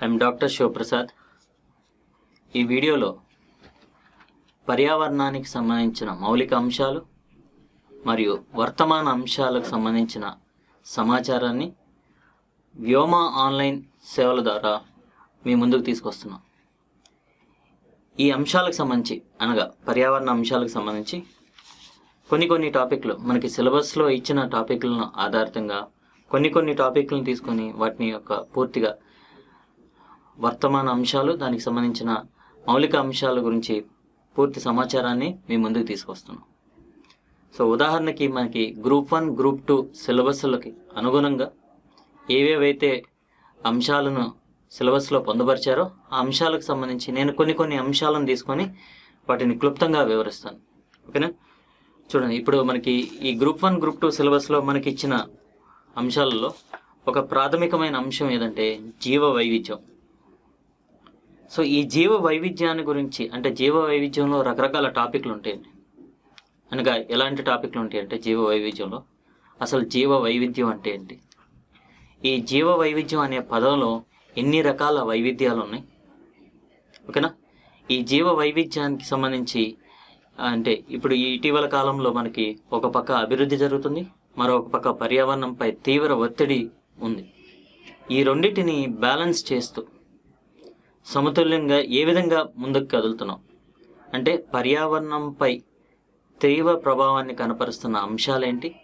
I'm doctor Sivaprasad. ఈ వీడియోలో పర్యావరణానికి సంబంధించిన మౌలిక అంశాలు మరియు వర్తమాన అంశాలకు సంబంధించిన సమాచారాన్ని వ్యోమ ఆన్లైన్ సేవల ద్వారా మీ ముందుకు తీసుకొస్తున్నాం. ఈ అంశాలకు సంబంధించి అనగా పర్యావరణ అంశాలకు సంబంధించి కొన్ని కొన్ని టాపిక్లు మనకి సిలబస్లో ఇచ్చిన టాపిక్లను ఆధారితంగా కొన్ని కొన్ని టాపిక్లను తీసుకొని వాటిని యొక్క పూర్తిగా వర్తమాన అంశాలు దానికి సంబంధించిన మౌలిక అంశాల గురించి పూర్తి సమాచారాన్ని మీ ముందుకు తీసుకొస్తున్నాం. సో ఉదాహరణకి మనకి గ్రూప్ వన్ గ్రూప్ టూ సిలబస్లకి అనుగుణంగా ఏవేవైతే అంశాలను సిలబస్లో పొందుపరిచారో ఆ అంశాలకు సంబంధించి నేను కొన్ని కొన్ని అంశాలను తీసుకొని వాటిని క్లుప్తంగా వివరిస్తాను. ఓకేనా? చూడండి ఇప్పుడు మనకి ఈ గ్రూప్ వన్ గ్రూప్ టూ సిలబస్లో మనకి ఇచ్చిన అంశాలలో ఒక ప్రాథమికమైన అంశం ఏదంటే జీవ వైవిధ్యం. సో ఈ జీవ వైవిధ్యాన్ని గురించి అంటే జీవ వైవిధ్యంలో రకరకాల టాపిక్లు ఉంటాయండి అనగా ఎలాంటి టాపిక్లు ఉంటాయి అంటే జీవ వైవిధ్యంలో? అసలు జీవ వైవిధ్యం అంటే ఏంటి? ఈ జీవ వైవిధ్యం అనే పదంలో ఎన్ని రకాల వైవిధ్యాలు ఉన్నాయి? ఓకేనా? ఈ జీవ వైవిధ్యానికి సంబంధించి అంటే ఇప్పుడు ఇటీవల కాలంలో మనకి ఒక పక్క అభివృద్ధి జరుగుతుంది మరొక పక్క పర్యావరణంపై తీవ్ర ఒత్తిడి ఉంది. ఈ రెండింటిని బ్యాలెన్స్ చేస్తూ సమతుల్యంగా ఏ విధంగా ముందుకు కదులుతున్నాం? అంటే పర్యావరణంపై తీవ్ర ప్రభావాన్ని కనపరుస్తున్న అంశాలేంటి?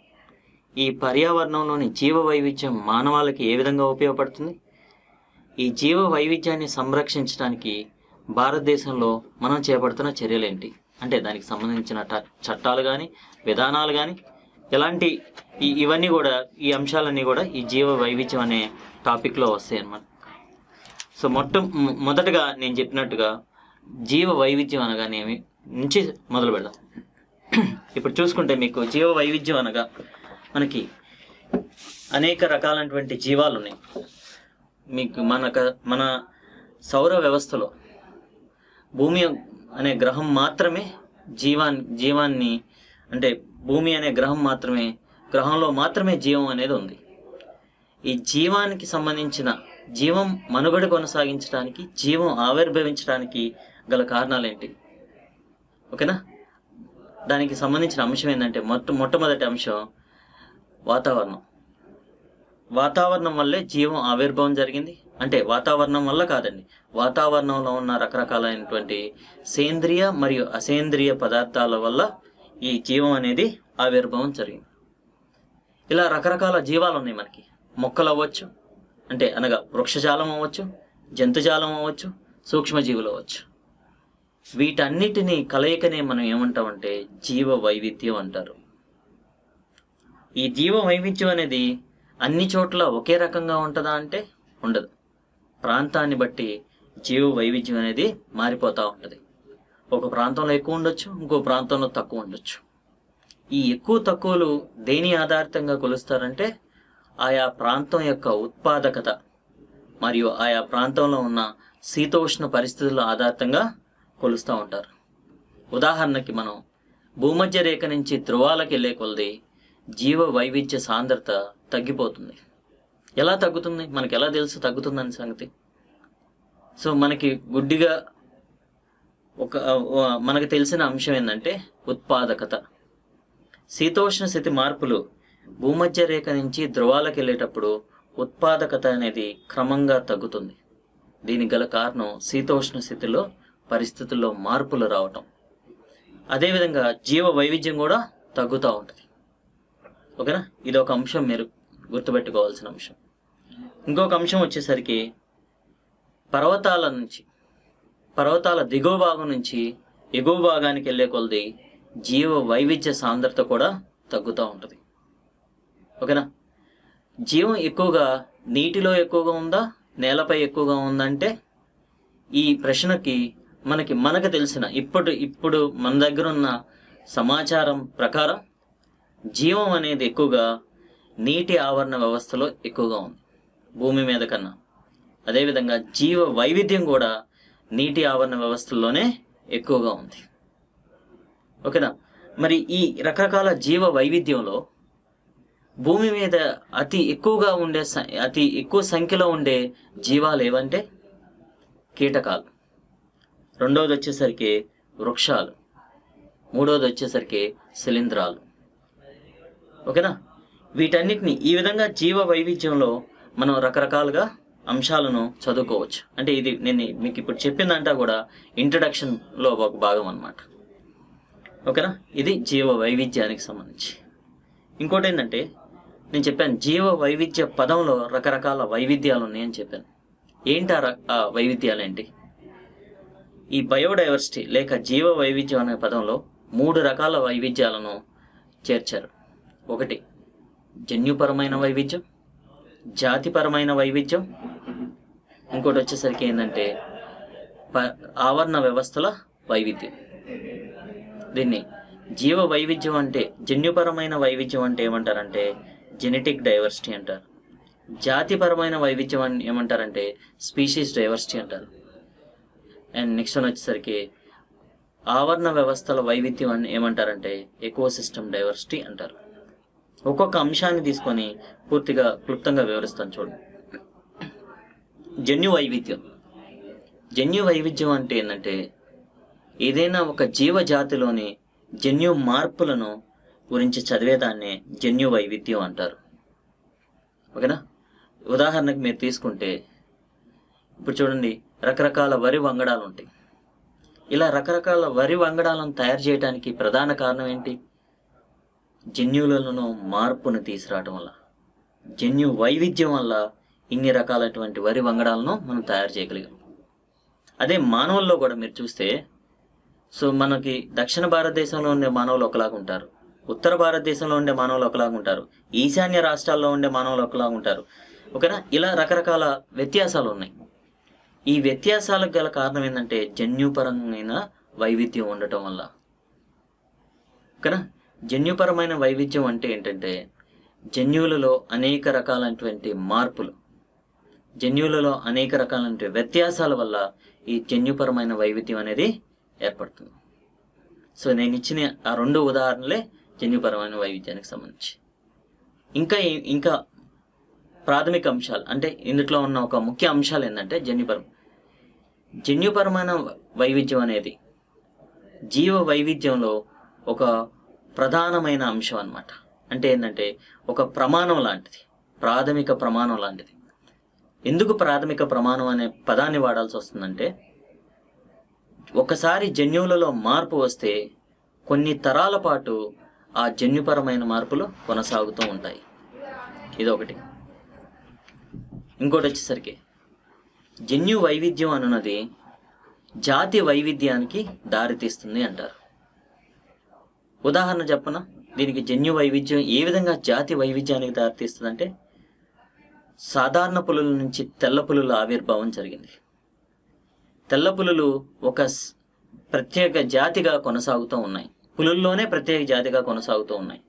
ఈ పర్యావరణంలోని జీవ వైవిధ్యం మానవాళికి ఏ విధంగా ఉపయోగపడుతుంది? ఈ జీవ వైవిధ్యాన్ని సంరక్షించడానికి భారతదేశంలో మనం చేపడుతున్న చర్యలేంటి? అంటే దానికి సంబంధించిన ట- చట్టాలు కానీ విధానాలు కానీ ఎలాంటి ఇవన్నీ కూడా ఈ అంశాలన్నీ కూడా ఈ జీవ వైవిధ్యం అనే టాపిక్లో వస్తాయి అన్నమాట సో మొట్ట మొదటగా నేను చెప్పినట్టుగా జీవ వైవిధ్యం అనగానేమి నుంచి మొదలు పెడదాం. ఇప్పుడు చూసుకుంటే మీకు జీవ వైవిధ్యం అనగా మనకి అనేక రకాలైనటువంటి జీవాలు ఉన్నాయి. మీకు మన మన సౌర వ్యవస్థలో భూమి అనే గ్రహం మాత్రమే జీవాన్ని జీవాన్ని అంటే భూమి అనే గ్రహం మాత్రమే గ్రహంలో మాత్రమే జీవం అనేది ఉంది. ఈ జీవానికి సంబంధించిన జీవం మనుగడ కొనసాగించడానికి జీవం ఆవిర్భవించడానికి గల కారణాలు ఏంటి ఓకేనా? దానికి సంబంధించిన అంశం ఏంటంటే మొట్ట మొట్టమొదటి అంశం వాతావరణం. వాతావరణం వల్లే జీవం ఆవిర్భావం జరిగింది. అంటే వాతావరణం వల్ల కాదండి. వాతావరణంలో ఉన్న రకరకాలైనటువంటి సేంద్రియ మరియు అసేంద్రియ పదార్థాల వల్ల ఈ జీవం అనేది ఆవిర్భావం జరిగింది. ఇలా రకరకాల జీవాలు ఉన్నాయి మనకి. మొక్కలు అవ్వచ్చు అంటే అనగా వృక్షజాలం అవ్వచ్చు జంతుజాలం అవ్వచ్చు సూక్ష్మజీవులు అవ్వచ్చు. వీటన్నిటిని కలయికనే మనం ఏమంటామంటే జీవ వైవిధ్యం అంటారు. ఈ జీవ వైవిధ్యం అనేది అన్ని చోట్ల ఒకే రకంగా ఉంటుందా అంటే ఉండదు. ప్రాంతాన్ని బట్టి జీవ వైవిధ్యం అనేది మారిపోతూ ఉంటుంది. ఒక ప్రాంతంలో ఎక్కువ ఉండొచ్చు ఇంకో ప్రాంతంలో తక్కువ ఉండొచ్చు. ఈ ఎక్కువ తక్కువలు దేని ఆధారితంగా కొలుస్తారంటే ఆయా ప్రాంతం యొక్క ఉత్పాదకత మరియు ఆయా ప్రాంతంలో ఉన్న శీతోష్ణ పరిస్థితుల ఆధారంగా కొలుస్తూ ఉంటారు. ఉదాహరణకి మనం భూమధ్య రేఖ నుంచి ధ్రువాలకు వెళ్ళే కొలది జీవ వైవిధ్య సాంద్రత తగ్గిపోతుంది. ఎలా తగ్గుతుంది? మనకి ఎలా తెలుసు తగ్గుతుందని సంగతి? సో మనకి గుడ్డిగా ఒక మనకు తెలిసిన అంశం ఏంటంటే ఉత్పాదకత. శీతోష్ణ స్థితి మార్పులు భూమధ్య రేఖ నుంచి ధ్రువాలకు వెళ్ళేటప్పుడు ఉత్పాదకత అనేది క్రమంగా తగ్గుతుంది. దీనికి గల కారణం శీతోష్ణ స్థితిలో పరిస్థితుల్లో మార్పులు రావటం. అదేవిధంగా జీవ వైవిధ్యం కూడా తగ్గుతూ ఉంటుంది. ఓకేనా? ఇది ఒక అంశం మీరు గుర్తుపెట్టుకోవాల్సిన అంశం. ఇంకొక అంశం వచ్చేసరికి పర్వతాల నుంచి పర్వతాల దిగువ భాగం నుంచి ఎగువ భాగానికి వెళ్ళే కొలది జీవ వైవిధ్య సాంద్రత కూడా తగ్గుతూ ఉంటుంది. ఓకేనా? జీవం ఎక్కువగా నీటిలో ఎక్కువగా ఉందా నేలపై ఎక్కువగా ఉందంటే ఈ ప్రశ్నకి మనకి మనకు తెలిసిన ఇప్పుడు ఇప్పుడు మన దగ్గర ఉన్న సమాచారం ప్రకారం జీవం అనేది ఎక్కువగా నీటి ఆవరణ వ్యవస్థలో ఎక్కువగా ఉంది భూమి మీద కన్నా. అదేవిధంగా జీవ వైవిధ్యం కూడా నీటి ఆవరణ వ్యవస్థల్లోనే ఎక్కువగా ఉంది. ఓకేనా? మరి ఈ రకరకాల జీవ వైవిధ్యంలో భూమి మీద అతి ఎక్కువగా ఉండే అతి ఎక్కువ సంఖ్యలో ఉండే జీవాలు ఏవంటే? కీటకాలు. రెండవది వచ్చేసరికి వృక్షాలు. మూడవది వచ్చేసరికి శిలీంధ్రాలు. ఓకేనా? వీటన్నిటిని ఈ విధంగా జీవ వైవిధ్యంలో మనం రకరకాలుగా అంశాలను చదువుకోవచ్చు. అంటే ఇది నేను మీకు ఇప్పుడు చెప్పిందంటా కూడా ఇంట్రడక్షన్లో ఒక భాగం అన్నమాట. ఓకేనా? ఇది జీవ వైవిధ్యానికి సంబంధించి. ఇంకోటి ఏంటంటే నేను చెప్పాను జీవ వైవిధ్య పదంలో రకరకాల వైవిధ్యాలు ఉన్నాయని చెప్పాను. ఏంటి ఆ ర- వైవిధ్యాలు ఏంటి? ఈ బయోడైవర్సిటీ లేక జీవ వైవిధ్యం అనే పదంలో మూడు రకాల వైవిధ్యాలను చేర్చారు. ఒకటి జన్యుపరమైన వైవిధ్యం జాతిపరమైన వైవిధ్యం. ఇంకోటి వచ్చేసరికి ఏంటంటే ప- ఆవరణ వ్యవస్థల వైవిధ్యం. దీన్ని జీవ వైవిధ్యం అంటే జన్యుపరమైన వైవిధ్యం అంటే ఏమంటారంటే జెనెటిక్ డైవర్సిటీ అంటారు. జాతిపరమైన వైవిధ్యం అని ఏమంటారంటే స్పీషీస్ డైవర్సిటీ అంటారు. అండ్ నెక్స్ట్ వన్ వచ్చేసరికి ఆవరణ వ్యవస్థల వైవిధ్యం అని ఏమంటారంటే ఎకోసిస్టమ్ డైవర్సిటీ అంటారు. ఒక్కొక్క అంశాన్ని తీసుకొని పూర్తిగా క్లుప్తంగా వివరిస్తాను చూడండి. జన్యు వైవిధ్యం. జన్యు వైవిధ్యం అంటే ఏంటంటే ఏదైనా ఒక జీవజాతిలోని జన్యు మార్పులను గురించి చదివేదాన్నే జన్యు వైవిధ్యం అంటారు. ఓకేనా? ఉదాహరణకు మీరు తీసుకుంటే ఇప్పుడు చూడండి రకరకాల వరి వంగడాలు ఉంటాయి. ఇలా రకరకాల వరి వంగడాలను తయారు చేయడానికి ప్రధాన కారణం ఏంటి? జన్యువులలో మార్పును తీసుకురావటం వల్ల. జన్యు వైవిధ్యం వల్ల ఇన్ని రకాలైనటువంటి వరి వంగడాలను మనం తయారు చేయగలిగాం. అదే మానవుల్లో కూడా మీరు చూస్తే సో మనకి దక్షిణ భారతదేశంలో ఉండే మానవులు ఒకలాగా ఉంటారు. ఉత్తర భారతదేశంలో ఉండే మానవులు ఒకలాగా ఉంటారు. ఈశాన్య రాష్ట్రాల్లో ఉండే మానవులు ఒకలాగా ఉంటారు. ఓకేనా? ఇలా రకరకాల వ్యత్యాసాలు ఉన్నాయి. ఈ వ్యత్యాసాలకు గల కారణం ఏంటంటే జన్యుపరమైన వైవిధ్యం ఉండటం వల్ల. ఓకేనా? జన్యుపరమైన వైవిధ్యం అంటే ఏంటంటే జన్యువులలో అనేక రకాలైనటువంటి మార్పులు. జన్యువులలో అనేక రకాలైన వ్యత్యాసాల వల్ల ఈ జన్యుపరమైన వైవిధ్యం అనేది ఏర్పడుతుంది. సో నేను ఇచ్చిన ఆ రెండు ఉదాహరణలే జన్యుపరమైన వైవిధ్యానికి సంబంధించి. ఇంకా ఇంకా ప్రాథమిక అంశాలు అంటే ఇందులో ఉన్న ఒక ముఖ్య అంశాలు ఏంటంటే జన్యుపరం జన్యుపరమైన వైవిధ్యం అనేది జీవ వైవిధ్యంలో ఒక ప్రధానమైన అంశం అనమాట అంటే ఏంటంటే ఒక ప్రమాణం లాంటిది ప్రాథమిక ప్రమాణం లాంటిది. ఎందుకు ప్రాథమిక ప్రమాణం అనే పదాన్ని వాడాల్సి వస్తుందంటే ఒకసారి జన్యువులలో మార్పు వస్తే కొన్ని తరాల పాటు ఆ జన్యుపరమైన మార్పులు కొనసాగుతూ ఉంటాయి. ఇదొకటి. ఇంకోటి వచ్చేసరికి జన్యు వైవిధ్యం అనున్నది జాతి వైవిధ్యానికి దారితీస్తుంది అంటారు. ఉదాహరణ చెప్పన? దీనికి జన్యు వైవిధ్యం ఏ విధంగా జాతి వైవిధ్యానికి దారితీస్తుందంటే సాధారణ పులుల నుంచి తెల్ల పులుల ఆవిర్భావం జరిగింది. తెల్ల పులులు ఒక ప్రత్యేక జాతిగా కొనసాగుతూ ఉన్నాయి. పులుల్లోనే ప్రత్యేక జాతిగా కొనసాగుతూ ఉన్నాయి.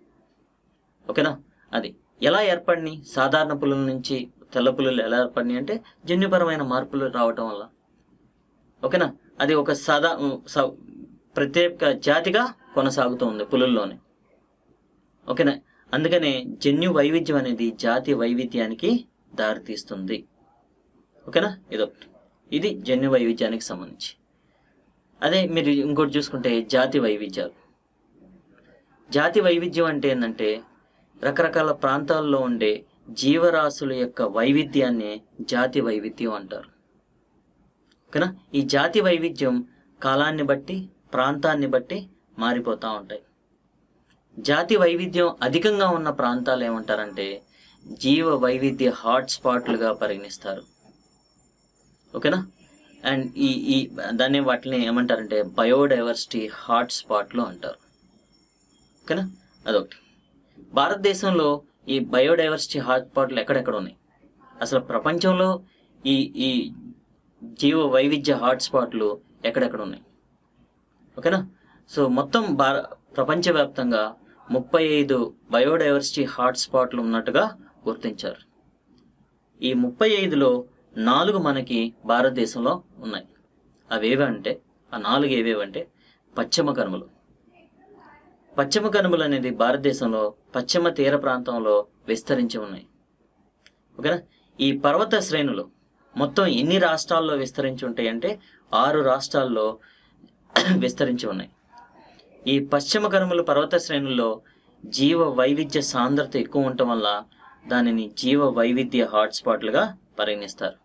ఓకేనా? అది ఎలా ఏర్పడినాయి సాధారణ పులుల నుంచి తెల్ల పులులు ఎలా ఏర్పడినాయి అంటే జన్యుపరమైన మార్పులు రావటం వల్ల. ఓకేనా? అది ఒక సాదా ప్రత్యేక జాతిగా కొనసాగుతూ ఉంది పులుల్లోనే. ఓకేనా? అందుకనే జన్యు వైవిధ్యం అనేది జాతి వైవిధ్యానికి దారితీస్తుంది. ఓకేనా? ఇదొకటి. ఇది జన్యు వైవిధ్యానికి సంబంధించి. అదే మీరు ఇంకోటి చూసుకుంటే జాతి వైవిధ్యాలు. జాతి వైవిధ్యం అంటే ఏంటంటే రకరకాల ప్రాంతాల్లో ఉండే జీవరాశుల యొక్క వైవిధ్యాన్ని జాతి వైవిధ్యం అంటారు. ఓకేనా? ఈ జాతి వైవిధ్యం కాలాన్ని బట్టి ప్రాంతాన్ని బట్టి మారిపోతూ ఉంటాయి. జాతి వైవిధ్యం అధికంగా ఉన్న ప్రాంతాలు ఏమంటారంటే జీవ వైవిధ్య హాట్ స్పాట్లుగా పరిగణిస్తారు. ఓకేనా? అండ్ ఈ ఈ దాన్ని వాటిని ఏమంటారంటే బయోడైవర్సిటీ హాట్ స్పాట్లు అంటారు. ఓకేనా అదొకటి. భారతదేశంలో ఈ బయోడైవర్సిటీ హాట్స్పాట్లు ఎక్కడెక్కడ ఉన్నాయి? అసలు ప్రపంచంలో ఈ ఈ జీవ వైవిధ్య హాట్ స్పాట్లు ఎక్కడెక్కడ ఉన్నాయి? ఓకేనా? సో మొత్తం భార ప్రపంచవ్యాప్తంగా ముప్పై ఐదు బయోడైవర్సిటీ హాట్స్పాట్లు ఉన్నట్టుగా గుర్తించారు. ఈ ముప్పై ఐదులో నాలుగు మనకి భారతదేశంలో ఉన్నాయి. అవేవంటే ఆ నాలుగు ఏవేవంటే పశ్చిమ కనుమలు. పశ్చిమ కనుమలు అనేది భారతదేశంలో పశ్చిమ తీర ప్రాంతంలో విస్తరించి ఉన్నాయి. ఓకేనా? ఈ పర్వత శ్రేణులు మొత్తం ఎన్ని రాష్ట్రాల్లో విస్తరించి ఉంటాయి అంటే ఆరు రాష్ట్రాల్లో విస్తరించి ఉన్నాయి. ఈ పశ్చిమ కనుమల పర్వత శ్రేణుల్లో జీవ వైవిధ్య సాంద్రత ఎక్కువ ఉండటం వల్ల దానిని జీవ వైవిధ్య హాట్స్పాట్లుగా పరిగణిస్తారు.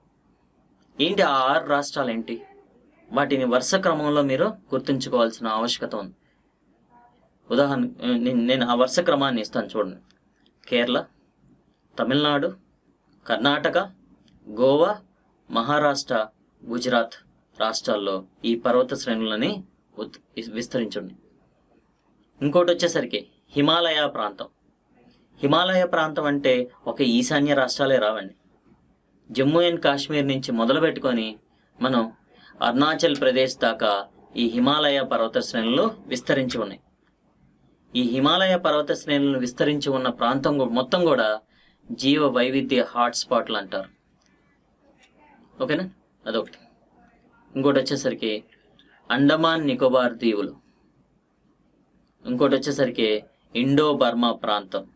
ఏంటి ఆ ఆరు రాష్ట్రాలు ఏంటి? వాటిని వరుస క్రమంలో మీరు గుర్తుంచుకోవాల్సిన ఆవశ్యకత ఉంది. ఉదాహరణ నేను నేను ఆ వరుస క్రమాన్ని ఇస్తాను చూడండి. కేరళ తమిళనాడు కర్ణాటక గోవా మహారాష్ట్ర గుజరాత్ రాష్ట్రాల్లో ఈ పర్వత శ్రేణులని విస్తరించండి. ఇంకోటి వచ్చేసరికి హిమాలయ ప్రాంతం. హిమాలయ ప్రాంతం అంటే ఒక ఈశాన్య రాష్ట్రాలే రావండి. జమ్మూ అండ్ కాశ్మీర్ నుంచి మొదలు పెట్టుకొని మనం అరుణాచల్ ప్రదేశ్ దాకా ఈ హిమాలయ పర్వత శ్రేణులు విస్తరించి ఉన్నాయి. ఈ హిమాలయ పర్వత శ్రేణులను విస్తరించి ఉన్న ప్రాంతం మొత్తం కూడా జీవ వైవిధ్య హాట్స్పాట్లు అంటారు. ఓకేనా? అదొకటి. ఇంకోటి వచ్చేసరికి అండమాన్ నికోబార్ దీవులు. ఇంకోటి వచ్చేసరికి ఇండో బర్మా ప్రాంతం.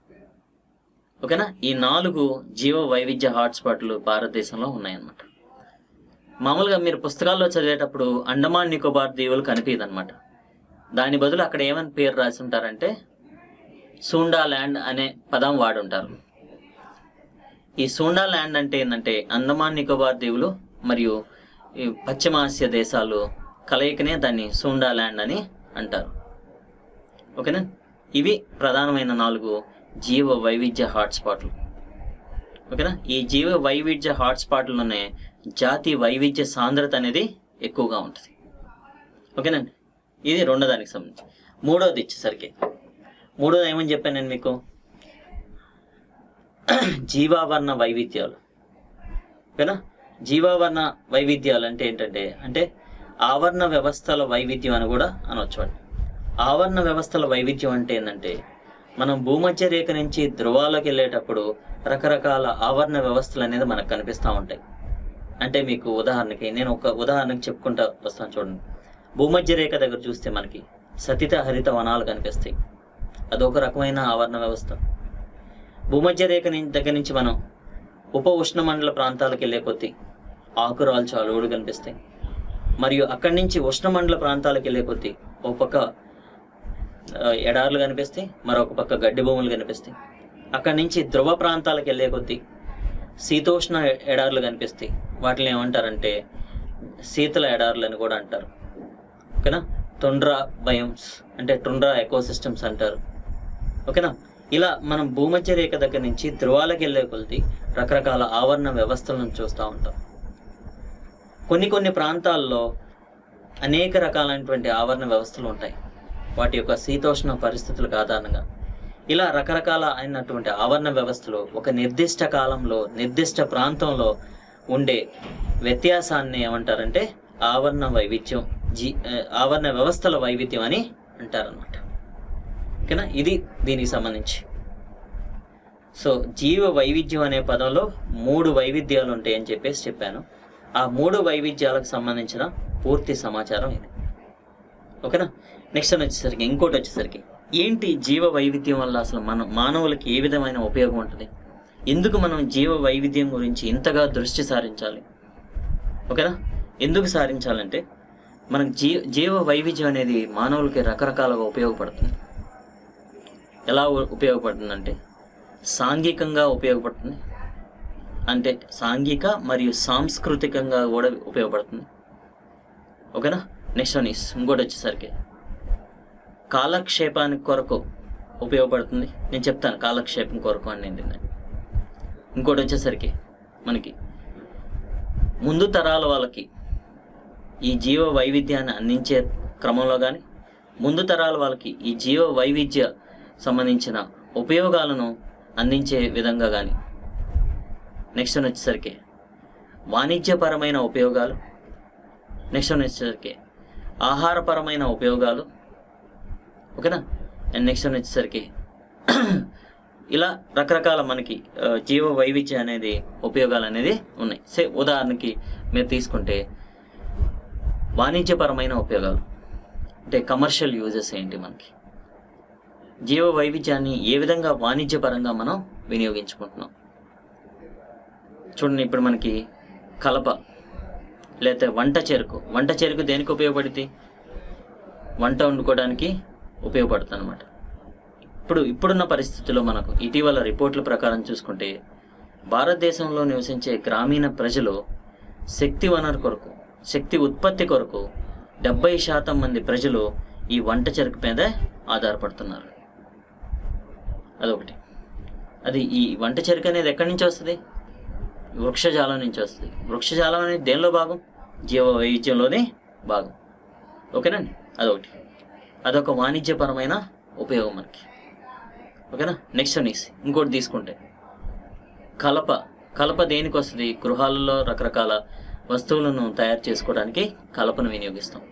ఓకేనా? ఈ నాలుగు జీవ వైవిధ్య హాట్స్పాట్లు భారతదేశంలో ఉన్నాయన్నమాట. మామూలుగా మీరు పుస్తకాల్లో చదివేటప్పుడు అండమాన్ నికోబార్ దీవులు కనిపించదన్నమాట దాని బదులు అక్కడ ఏమని పేరు రాసి ఉంటారంటే సూండా ల్యాండ్ అనే పదం వాడుంటారు. ఈ సూండా ల్యాండ్ అంటే ఏంటంటే అండమాన్ నికోబార్ దీవులు మరియు ఈ పశ్చిమాసియా దేశాలు కలయికనే దాన్ని సూండా ల్యాండ్ అని అంటారు. ఓకేనా? ఇవి ప్రధానమైన నాలుగు జీవ వైవిధ్య హాట్స్పాట్లు. ఓకేనా? ఈ జీవ వైవిధ్య హాట్స్పాట్లోనే జాతి వైవిధ్య సాంద్రత అనేది ఎక్కువగా ఉంటుంది. ఓకేనండి ఇది రెండో దానికి సంబంధించి. మూడోది ఇచ్చేసరికి. మూడోది ఏమని చెప్పాను నేను మీకు? జీవావరణ వైవిధ్యాలు. ఓకేనా? జీవావరణ వైవిధ్యాలు అంటే ఏంటంటే అంటే ఆవరణ వ్యవస్థల వైవిధ్యం అని కూడా అనొచ్చు అండి. ఆవరణ వ్యవస్థల వైవిధ్యం అంటే ఏంటంటే మనం భూమధ్య రేఖ నుంచి ధ్రువాలకు వెళ్ళేటప్పుడు రకరకాల ఆవరణ వ్యవస్థలు అనేది మనకు కనిపిస్తూ ఉంటాయి. అంటే మీకు ఉదాహరణకి నేను ఒక ఉదాహరణకి చెప్పుకుంటా వస్తాను చూడండి. భూమధ్య రేఖ దగ్గర చూస్తే మనకి సతిత హరిత వనాలు కనిపిస్తాయి. అదొక రకమైన ఆవరణ వ్యవస్థ. భూమధ్య రేఖ నుంచి దగ్గర నుంచి మనం ఉప ఉష్ణమండల ప్రాంతాలకు వెళ్ళే కొద్దీ ఆకురాలు చాలుడు కనిపిస్తాయి. మరియు అక్కడి నుంచి ఉష్ణమండల ప్రాంతాలకు వెళ్ళే కొద్దీ ఒక పక్క ఎడార్లు కనిపిస్తాయి మరొక పక్క గడ్డి భూములు కనిపిస్తాయి. అక్కడి నుంచి ధ్రువ ప్రాంతాలకు వెళ్ళే కొద్దీ శీతోష్ణ ఎడార్లు కనిపిస్తాయి. వాటిని ఏమంటారంటే శీతల ఎడార్లు అని కూడా అంటారు. ఓకేనా? టుండ్రా బయోమ్స్ అంటే టొండ్రా ఎకోసిస్టమ్స్ అంటారు. ఓకేనా? ఇలా మనం భూమధ్య రేఖ దగ్గర నుంచి ధ్రువాలకు వెళ్ళే కొలిది రకరకాల ఆవరణ వ్యవస్థలను చూస్తూ ఉంటాం. కొన్ని కొన్ని ప్రాంతాల్లో అనేక రకాలైనటువంటి ఆవరణ వ్యవస్థలు ఉంటాయి. వాటి యొక్క శీతోష్ణ పరిస్థితులకు ఆధారంగా ఇలా రకరకాల అయినటువంటి ఆవరణ వ్యవస్థలు ఒక నిర్దిష్ట కాలంలో నిర్దిష్ట ప్రాంతంలో ఉండే వ్యత్యాసాన్ని ఏమంటారంటే ఆవరణ వైవిధ్యం జీ ఆవరణ వ్యవస్థల వైవిధ్యం అని అంటారనమాట ఓకేనా? ఇది దీనికి సంబంధించి. సో జీవ వైవిధ్యం అనే పదంలో మూడు వైవిధ్యాలు ఉంటాయని చెప్పేసి చెప్పాను. ఆ మూడు వైవిధ్యాలకు సంబంధించిన పూర్తి సమాచారం ఇది. ఓకేనా? నెక్స్ట్ వచ్చేసరికి ఇంకోటి వచ్చేసరికి ఏంటి జీవ వైవిధ్యం వల్ల అసలు మన మానవులకి ఏ విధమైన ఉపయోగం ఉంటుంది? ఎందుకు మనం జీవ వైవిధ్యం గురించి ఇంతగా దృష్టి సారించాలి? ఓకేనా? ఎందుకు సాధించాలంటే మనకు జీ జీవ వైవిధ్యం అనేది మానవులకి రకరకాలుగా ఉపయోగపడుతుంది. ఎలా ఉపయోగపడుతుందంటే సాంఘికంగా ఉపయోగపడుతుంది. అంటే సాంఘిక మరియు సాంస్కృతికంగా కూడా ఉపయోగపడుతుంది. ఓకేనా? నెక్స్ట్ వన్ ఇంకోటి వచ్చేసరికి కాలక్షేపానికి కొరకు ఉపయోగపడుతుంది. నేను చెప్తాను కాలక్షేపం కొరకు అని ఏంటంటే ఇంకోటి వచ్చేసరికి మనకి ముందు తరాల వాళ్ళకి ఈ జీవ వైవిధ్యాన్ని అందించే క్రమంలో కానీ ముందు తరాల వాళ్ళకి ఈ జీవ వైవిధ్య సంబంధించిన ఉపయోగాలను అందించే విధంగా కానీ నెక్స్ట్ వన్ వచ్చేసరికి వాణిజ్యపరమైన ఉపయోగాలు. నెక్స్ట్ వన్ వచ్చేసరికి ఆహారపరమైన ఉపయోగాలు. ఓకేనా అండ్ నెక్స్ట్ వన్ వచ్చేసరికి ఇలా రకరకాల మనకి జీవ వైవిధ్యం అనేది ఉపయోగాలు అనేది ఉన్నాయి. సే ఉదాహరణకి మీరు తీసుకుంటే వాణిజ్యపరమైన ఉపయోగాలు. అంటే కమర్షియల్ యూజెస్ ఏంటి మనకి? జీవ వైవిధ్యాన్ని ఏ విధంగా వాణిజ్యపరంగా మనం వినియోగించుకుంటున్నాం? చూడండి ఇప్పుడు మనకి కలప లేకపోతే వంట చెరుకు. వంట చెరుకు దేనికి ఉపయోగపడితే వంట వండుకోవడానికి ఉపయోగపడుతుంది అనమాట ఇప్పుడు ఇప్పుడున్న పరిస్థితుల్లో మనకు ఇటీవల రిపోర్ట్ల ప్రకారం చూసుకుంటే భారతదేశంలో నివసించే గ్రామీణ ప్రజలు శక్తి వనరు కొరకు శక్తి ఉత్పత్తి కొరకు డెబ్బై శాతం మంది ప్రజలు ఈ వంట చెరుకు మీద ఆధారపడుతున్నారు. అదొకటి. అది ఈ వంట చెరుకు అనేది ఎక్కడి నుంచి వస్తుంది? వృక్షజాలం నుంచి వస్తుంది. వృక్షజాలం అనేది దేనిలో భాగం? జీవ వైవిధ్యంలోనే భాగం. ఓకేనండి అదొకటి. అదొక వాణిజ్యపరమైన ఉపయోగం మనకి. ఓకేనా? నెక్స్ట్ నీస్ ఇంకోటి తీసుకుంటే. కలప. కలప దేనికి వస్తుంది? గృహాలలో రకరకాల వస్తువులను తయారు చేసుకోవడానికి కలపను వినియోగిస్తాం.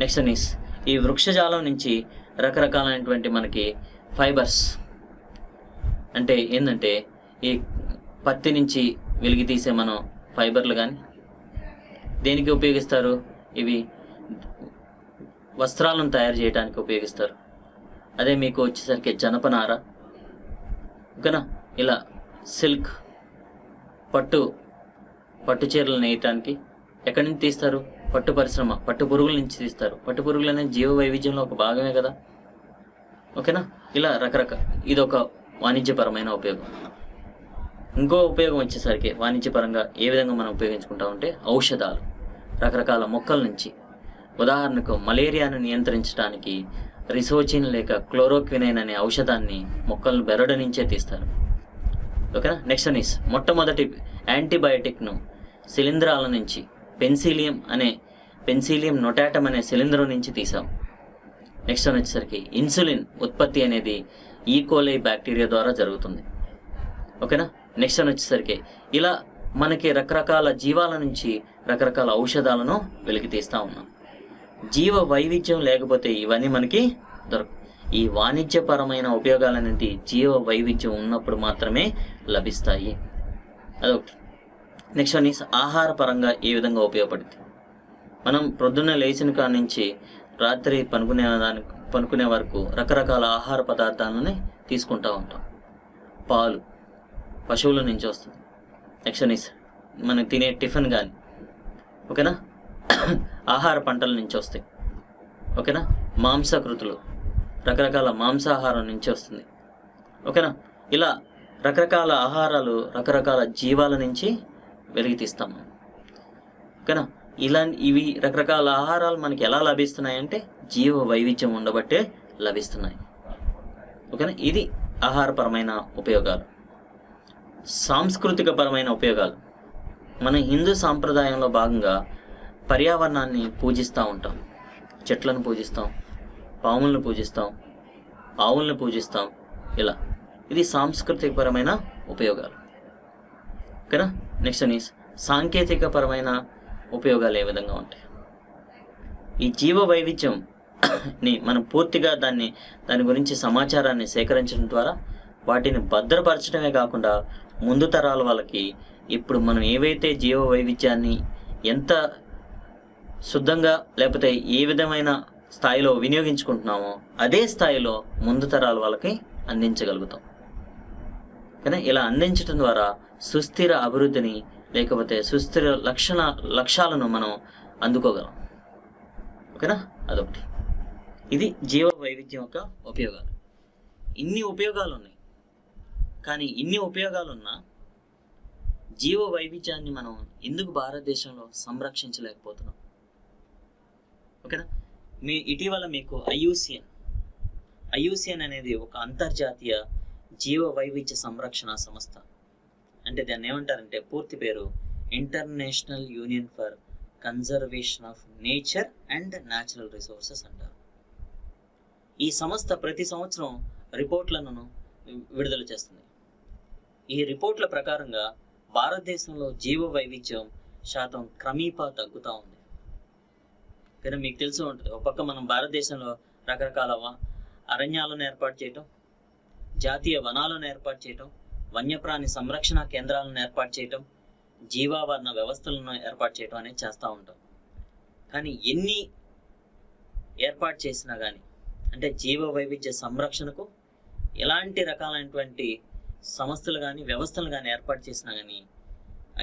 నెక్స్ట్ నీస్ ఈ వృక్షజాలం నుంచి రకరకాలైనటువంటి మనకి ఫైబర్స్ అంటే ఏంటంటే ఈ పత్తి నుంచి వెలిగి తీసే మనం ఫైబర్లు కానీ దేనికి ఉపయోగిస్తారు? ఇవి వస్త్రాలను తయారు చేయడానికి ఉపయోగిస్తారు. అదే మీకు వచ్చేసరికి జనపనార ఓకేనా? ఇలా సిల్క్ పట్టు పట్టు చీరలు నేయటానికి ఎక్కడి నుంచి తీస్తారు? పట్టు పరిశ్రమ పట్టు పురుగుల నుంచి తీస్తారు. పట్టు పురుగులు అనేది జీవ వైవిధ్యంలో ఒక భాగమే కదా? ఓకేనా? ఇలా రకరకాల ఇది ఒక వాణిజ్యపరమైన ఉపయోగం. ఇంకో ఉపయోగం వచ్చేసరికి వాణిజ్యపరంగా ఏ విధంగా మనం ఉపయోగించుకుంటామంటే ఔషధాలు రకరకాల మొక్కల నుంచి. ఉదాహరణకు మలేరియాను నియంత్రించడానికి రిసోచిన్ లేక క్లోరోక్వినైన్ అనే ఔషధాన్ని మొక్కలను బెరడు నుంచే తీస్తారు. ఓకేనా? నెక్స్ట్ నీస్ మొట్టమొదటి యాంటీబయాటిక్ను శిలీంధ్రాల నుంచి పెన్సిలియం అనే పెన్సిలియం నొటాటం అనే శిలీంధ్రం నుంచి తీసాం నెక్స్ట్ వన్ వచ్చేసరికి ఇన్సులిన్ ఉత్పత్తి అనేది e. ఈకోలై బ్యాక్టీరియా ద్వారా జరుగుతుంది. ఓకేనా నెక్స్ట్ వన్ వచ్చేసరికి ఇలా మనకి రకరకాల జీవాల నుంచి రకరకాల ఔషధాలను వెలికి తీస్తూ ఉన్నాం. జీవ వైవిధ్యం లేకపోతే ఇవన్నీ మనకి దొరకవు. ఈ వాణిజ్యపరమైన ఉపయోగాలనేది జీవ వైవిధ్యం ఉన్నప్పుడు మాత్రమే లభిస్తాయి. అదొకటి. నెక్స్ట్ వన్ ఈస్ ఆహార పరంగా ఏ విధంగా ఉపయోగపడుతుంది మనం ప్రొద్దున్న లేచిన కాడ నుంచి రాత్రి పనుకునే దానికి పనుకునే వరకు రకరకాల ఆహార పదార్థాలని తీసుకుంటూ ఉంటాం. పాలు పశువుల నుంచి వస్తుంది. నెక్స్ట్ ఈస్ మనం తినే టిఫిన్ కానీ ఓకేనా? ఆహార పంటల నుంచి వస్తాయి. ఓకేనా? మాంసకృతులు రకరకాల మాంసాహారం నుంచి వస్తుంది. ఓకేనా? ఇలా రకరకాల ఆహారాలు రకరకాల జీవాల నుంచి వెలికి తీస్తాం మనం. ఇలా ఇవి రకరకాల ఆహారాలు మనకి ఎలా లభిస్తున్నాయంటే జీవ వైవిధ్యం ఉండబట్టే లభిస్తున్నాయి. ఓకేనా? ఇది ఆహారపరమైన ఉపయోగాలు. సాంస్కృతిక పరమైన ఉపయోగాలు. మన హిందూ సాంప్రదాయంలో భాగంగా పర్యావరణాన్ని పూజిస్తూ ఉంటాం. చెట్లను పూజిస్తాం పాములను పూజిస్తాం ఆవులను పూజిస్తాం ఇలా. ఇది సాంస్కృతికపరమైన ఉపయోగాలు. ఓకేనా? నెక్స్ట్ నీస్ సాంకేతికపరమైన ఉపయోగాలు ఏ విధంగా ఉంటాయి? ఈ జీవ వైవిధ్యం ని మనం పూర్తిగా దాన్ని దాని గురించి సమాచారాన్ని సేకరించడం ద్వారా వాటిని భద్రపరచడమే కాకుండా ముందు తరాల వాళ్ళకి ఇప్పుడు మనం ఏవైతే జీవ వైవిధ్యాన్ని ఎంత శుద్ధంగా లేకపోతే ఏ విధమైన స్థాయిలో వినియోగించుకుంటున్నామో అదే స్థాయిలో ముందు తరాల వాళ్ళకి అందించగలుగుతాం. కానీ ఇలా అందించడం ద్వారా సుస్థిర అభివృద్ధిని లేకపోతే సుస్థిర లక్షణ లక్ష్యాలను మనం అందుకోగలం. ఓకేనా? అదొకటి. ఇది జీవ వైవిధ్యం యొక్క ఉపయోగాలు. ఇన్ని ఉపయోగాలు ఉన్నాయి కానీ ఇన్ని ఉపయోగాలు ఉన్నా జీవ వైవిధ్యాన్ని మనం ఎందుకు భారతదేశంలో సంరక్షించలేకపోతున్నాం? ఓకేనా? మీ ఇటీవల మీకు ఐయుసిఎన్. ఐయుసిఎన్ అనేది ఒక అంతర్జాతీయ జీవ వైవిధ్య సంరక్షణ సంస్థ. అంటే దాన్ని ఏమంటారంటే పూర్తి పేరు International Union for Conservation of Nature and Natural Resources అంటారు. ఈ సంస్థ ప్రతి సంవత్సరం రిపోర్ట్లను విడుదల చేస్తుంది. ఈ రిపోర్ట్ల ప్రకారంగా భారతదేశంలో జీవ వైవిధ్యం శాతం క్రమీపా తగ్గుతూ ఉంది. కానీ మీకు తెలిసి ఉంటుంది. ఒక పక్క మనం భారతదేశంలో రకరకాల అరణ్యాలను ఏర్పాటు చేయటం జాతీయ వనాలను ఏర్పాటు చేయటం వన్యప్రాణి సంరక్షణ కేంద్రాలను ఏర్పాటు చేయటం జీవావరణ వ్యవస్థలను ఏర్పాటు చేయటం అనేది చేస్తూ ఉంటాం. కానీ ఎన్ని ఏర్పాటు చేసినా కానీ అంటే జీవ వైవిధ్య సంరక్షణకు ఎలాంటి రకాలైనటువంటి సంస్థలు కానీ వ్యవస్థలు కానీ ఏర్పాటు చేసినా కానీ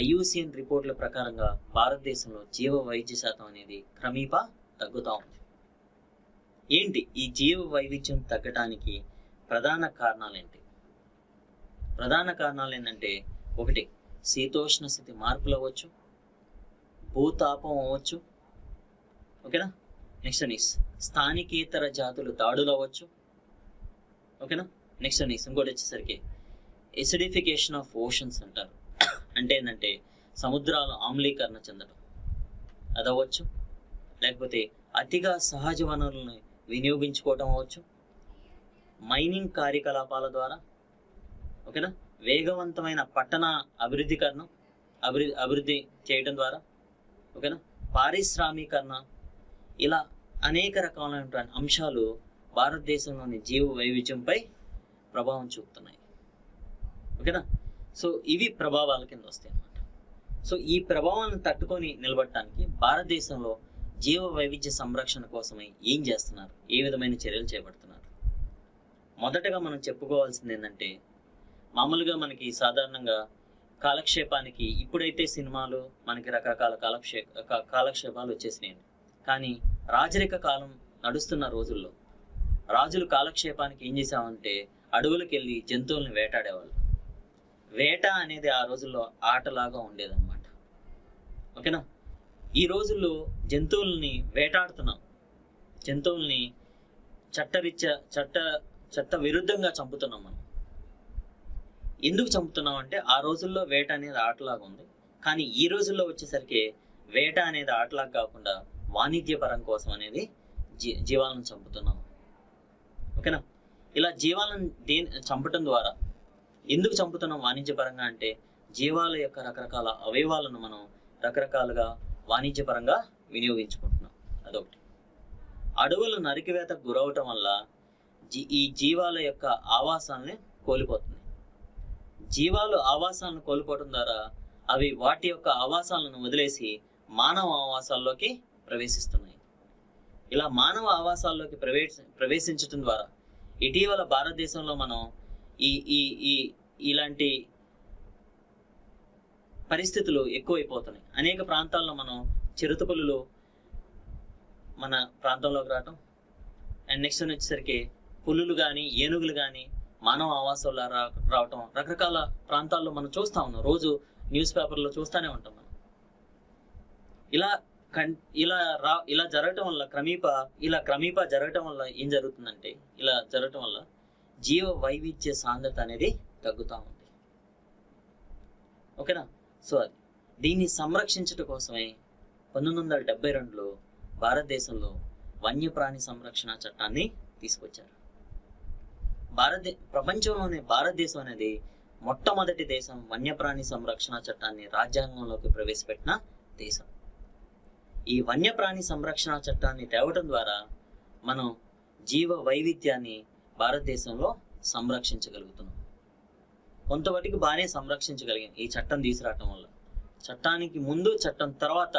ఐయుసిఎన్ రిపోర్ట్ల ప్రకారంగా భారతదేశంలో జీవ వైద్య శాతం అనేది క్రమీపా తగ్గుతూ ఉంది. ఏంటి? ఈ జీవ వైవిధ్యం తగ్గటానికి ప్రధాన కారణాలు ఏంటి ప్రధాన కారణాలు ఏంటంటే ఒకటి శీతోష్ణ స్థితి మార్పులు అవ్వచ్చు భూతాపం అవ్వచ్చు ఓకేనా? నెక్స్ట్ నీస్ స్థానికేతర జాతులు దాడులు అవ్వచ్చు ఓకేనా? నెక్స్ట్ నీస్ ఇంకోటి వచ్చేసరికి ఎసిడిఫికేషన్ ఆఫ్ ఓషన్స్ అంటారు. అంటే ఏంటంటే సముద్రాలు ఆమ్లీకరణ చెందడం అదవచ్చు లేకపోతే అతిగా సహజ వనరులను వినియోగించుకోవటం అవ్వచ్చు మైనింగ్ కార్యకలాపాల ద్వారా ఓకేనా? వేగవంతమైన పట్టణ అభివృద్ధికరణం అభివృద్ధి అభివృద్ధి చేయడం ద్వారా ఓకేనా? పారిశ్రామీకరణ ఇలా అనేక రకాలైనటువంటి అంశాలు భారతదేశంలోని జీవ వైవిధ్యంపై ప్రభావం చూపుతున్నాయి. ఓకేనా? సో ఇవి ప్రభావాల కింద వస్తాయి అన్నమాట. సో ఈ ప్రభావాలను తట్టుకొని నిలబడటానికి భారతదేశంలో జీవ వైవిధ్య సంరక్షణ కోసమై ఏం చేస్తున్నారు? ఏ విధమైన చర్యలు చేపడుతున్నారు? మొదటగా మనం చెప్పుకోవాల్సింది ఏంటంటే మామూలుగా మనకి సాధారణంగా కాలక్షేపానికి ఇప్పుడైతే సినిమాలు మనకి రకరకాల కాలక్షే కాలక్షేపాలు వచ్చేసినాయి కానీ రాజరిక కాలం నడుస్తున్న రోజుల్లో రాజులు కాలక్షేపానికి ఏం చేసామంటే అడవులకు వెళ్ళి జంతువులను వేటాడేవాళ్ళు. వేట అనేది ఆ రోజుల్లో ఆటలాగా ఉండేదన్నమాట. ఓకేనా? ఈ రోజుల్లో జంతువుల్ని వేటాడుతున్నాం. జంతువుల్ని చట్టరీత్యా చట్ట చట్ట విరుద్ధంగా చంపుతున్నాం మనం. ఎందుకు చంపుతున్నాం అంటే ఆ రోజుల్లో వేట అనేది ఆటలాగా ఉంది. కానీ ఈ రోజుల్లో వచ్చేసరికి వేట అనేది ఆటలాగా కాకుండా వాణిజ్యపరం కోసం అనేది జీ జీవాలను చంపుతున్నాం. ఓకేనా? ఇలా జీవాలను దేని చంపటం ద్వారా ఎందుకు చంపుతున్నాం వాణిజ్యపరంగా అంటే జీవాల యొక్క రకరకాల అవయవాలను మనం రకరకాలుగా వాణిజ్యపరంగా వినియోగించుకుంటున్నాం. అదొకటి. అడవులు నరికివేతకు గురవటం వల్ల ఈ జీవాల యొక్క ఆవాసాలని కోల్పోతుంది జీవాలు ఆవాసాలను కోల్పోవడం ద్వారా అవి వాటి యొక్క ఆవాసాలను వదిలేసి మానవ ఆవాసాల్లోకి ప్రవేశిస్తున్నాయి. ఇలా మానవ ఆవాసాల్లోకి ప్రవేశ ప్రవేశించడం ద్వారా ఇటీవల భారతదేశంలో మనం ఈ ఈ ఈ ఇలాంటి పరిస్థితులు ఎక్కువైపోతున్నాయి. అనేక ప్రాంతాల్లో మనం చిరుతపులులు మన ప్రాంతంలోకి రావటం అండ్ నెక్స్ట్ వచ్చేసరికి పులులు కానీ ఏనుగులు కానీ మానవ ఆవాసాలు రా రావటం రకరకాల ప్రాంతాల్లో మనం చూస్తా ఉన్నాం. రోజు న్యూస్ పేపర్లో చూస్తూనే ఉంటాం మనం. ఇలా కన్ ఇలా రా ఇలా జరగటం వల్ల క్రమీప ఇలా క్రమీప జరగటం వల్ల ఏం జరుగుతుందంటే ఇలా జరగటం వల్ల జీవ వైవిధ్య సాంద్రత అనేది తగ్గుతూ ఉంది. ఓకేనా? సో అది దీన్ని సంరక్షించడం కోసమే పంతొమ్మిది వందల డెబ్బై రెండులో భారతదేశంలో వన్యప్రాణి సంరక్షణ చట్టాన్ని తీసుకొచ్చారు. భారతదే ప్రపంచంలోనే భారతదేశం అనేది మొట్టమొదటి దేశం వన్యప్రాణి సంరక్షణ చట్టాన్ని రాజ్యాంగంలోకి ప్రవేశపెట్టిన దేశం. ఈ వన్యప్రాణి సంరక్షణ చట్టాన్ని తేవటం ద్వారా మనం జీవ వైవిధ్యాన్ని భారతదేశంలో సంరక్షించగలుగుతున్నాం. కొంతవరకు బాగానే సంరక్షించగలిగాం ఈ చట్టం తీసుకురావటం వల్ల. చట్టానికి ముందు చట్టం తర్వాత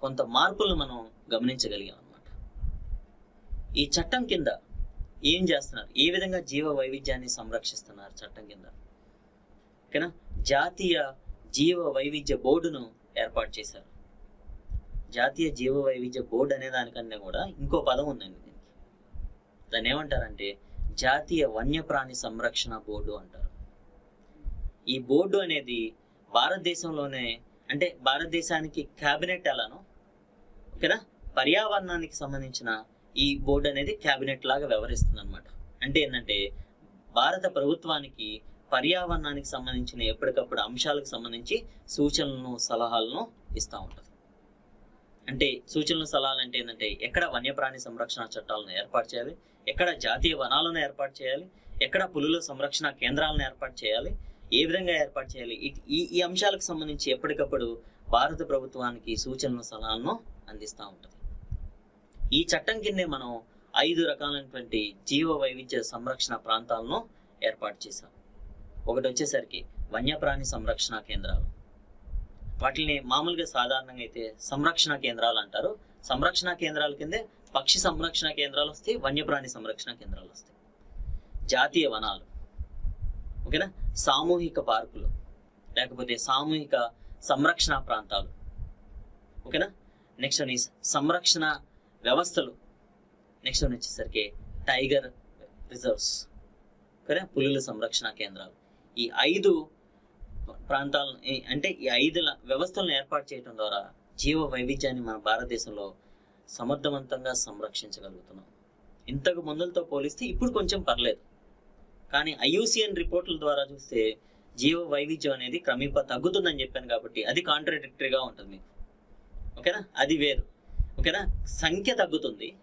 కొంత మార్పులు మనం గమనించగలిగాం అన్నమాట. ఈ చట్టం కింద ఏం చేస్తున్నారు? ఏ విధంగా జీవ వైవిధ్యాన్ని సంరక్షిస్తున్నారు చట్టం కింద? ఓకేనా? జాతీయ జీవ వైవిధ్య బోర్డును ఏర్పాటు చేశారు. జాతీయ జీవ వైవిధ్య బోర్డు అనే దానికన్నా కూడా ఇంకో పదం ఉందండి దీనికి. దాన్ని ఏమంటారంటే జాతీయ వన్యప్రాణి సంరక్షణ బోర్డు అంటారు. ఈ బోర్డు అనేది భారతదేశంలోనే అంటే భారతదేశానికి క్యాబినెట్ ఎలానో ఓకేనా? పర్యావరణానికి సంబంధించిన ఈ బోర్డు అనేది క్యాబినెట్ లాగా వ్యవహరిస్తుంది అనమాట అంటే ఏంటంటే భారత ప్రభుత్వానికి పర్యావరణానికి సంబంధించిన ఎప్పటికప్పుడు అంశాలకు సంబంధించి సూచనలను సలహాలను ఇస్తూ ఉంటుంది. అంటే సూచనలు సలహాలు అంటే ఏంటంటే ఎక్కడ వన్యప్రాణి సంరక్షణ చట్టాలను ఏర్పాటు చేయాలి ఎక్కడ జాతీయ వనాలను ఏర్పాటు చేయాలి ఎక్కడ పులుల సంరక్షణ కేంద్రాలను ఏర్పాటు చేయాలి ఏ విధంగా ఏర్పాటు చేయాలి ఈ- ఈ అంశాలకు సంబంధించి ఎప్పటికప్పుడు భారత ప్రభుత్వానికి సూచనలు సలహాలను అందిస్తూ ఉంటుంది. ఈ చట్టం కిందే మనం ఐదు రకాలైనటువంటి జీవ వైవిధ్య సంరక్షణ ప్రాంతాలను ఏర్పాటు చేశాం. ఒకటి వచ్చేసరికి వన్యప్రాణి సంరక్షణ కేంద్రాలు. వాటిని మామూలుగా సాధారణంగా అయితే సంరక్షణ కేంద్రాలు అంటారు. సంరక్షణ కేంద్రాల కిందే పక్షి సంరక్షణ కేంద్రాలు వస్తాయి వన్యప్రాణి సంరక్షణ కేంద్రాలు వస్తాయి. జాతీయ వనాలు ఓకేనా? సామూహిక పార్కులు లేకపోతే సామూహిక సంరక్షణ ప్రాంతాలు ఓకేనా? నెక్స్ట్ సంరక్షణ వ్యవస్థలు నెక్స్ట్ వన్ వచ్చేసరికి టైగర్ రిజర్వ్స్ ఓకేనా పులుల సంరక్షణ కేంద్రాలు. ఈ ఐదు ప్రాంతాలు అంటే ఈ ఐదు వ్యవస్థలను ఏర్పాటు చేయడం ద్వారా జీవ వైవిధ్యాన్ని మన భారతదేశంలో సమర్థవంతంగా సంరక్షించగలుగుతున్నాం. ఇంతకు ముందులతో పోలిస్తే ఇప్పుడు కొంచెం పర్లేదు. కానీ ఐయుసిఎన్ రిపోర్టుల ద్వారా చూస్తే జీవ వైవిధ్యం అనేది క్రమేపా తగ్గుతుందని చెప్పాను కాబట్టి అది కాంట్రడిక్టరీగా ఉంటుంది. మీకు ఓకేనా? అది వేరు. ఓకేనా? సంఖ్య తగ్గుతుంది.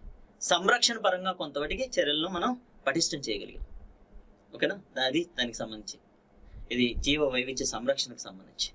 సంరక్షణ పరంగా కొంతవటికి చర్యలను మనం పటిష్టం చేయగలిగాం. ఓకేనా? అది దానికి సంబంధించి. ఇది జీవ వైవిధ్య సంరక్షణకు సంబంధించి.